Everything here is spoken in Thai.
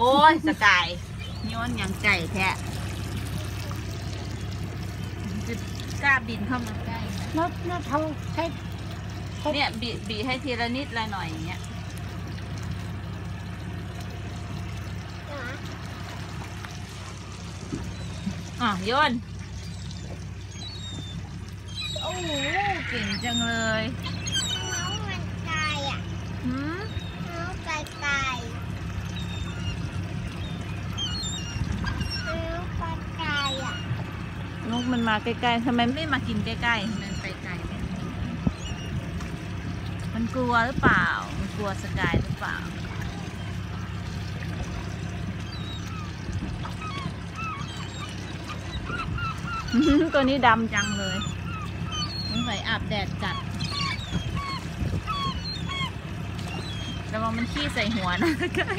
โอ้ยสกายย้อนหยังไก่แท้จะกล้าบินเข้ามาใกล้ไหมนกนกเขาใช้ใช้เนี่ยบีบีให้ทีละนิดละหน่อยอย่างเงี้ยอะโยน โอ้โหเก่งจังเลย น้องมันไกลอะ หืม น้องไกลไกลน้องไกลไกลอะ นก มันมาใกล้ๆทำไมไม่มากินใกล้ๆมันไปไกลไหมมันกลัวหรือเปล่า มันกลัวสกายหรือเปล่าตัวนี้ดำจังเลยสงสัยอาบแดดจัดระวังมันขี้ใส่หัวนะสกาย